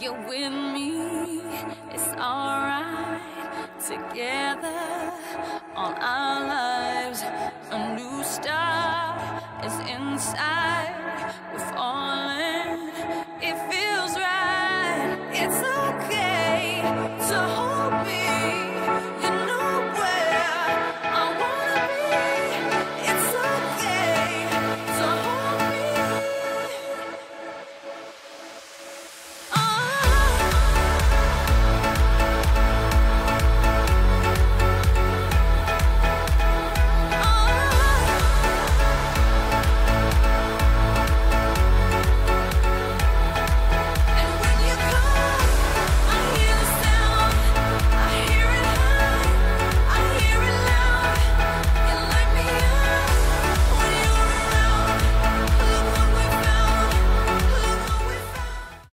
You're with me, it's alright. Together, all our lives, a new start is inside.